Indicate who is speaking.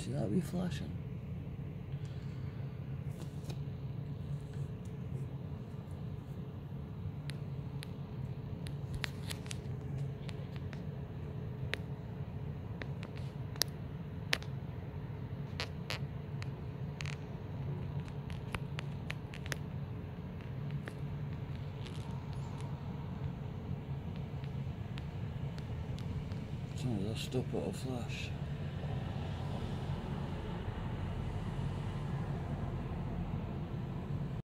Speaker 1: should not be flashing? Sometimes I stop at a flash.